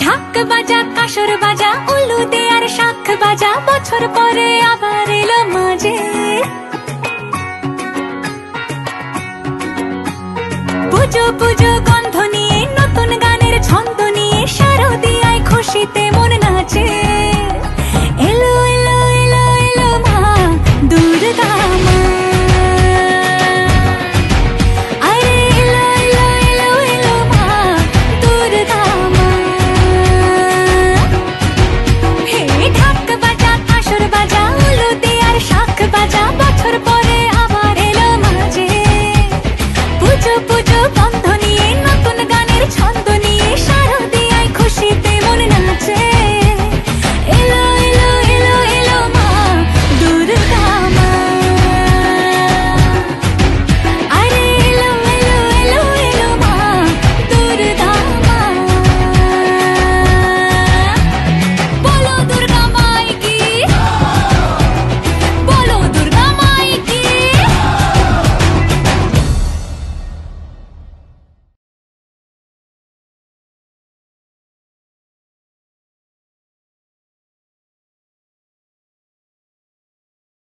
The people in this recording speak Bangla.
বাজা কাসর বাজা উলু দেয়ার শাখ বাজা বছর পরে আবার এলো মাঝে। পুজো পুজো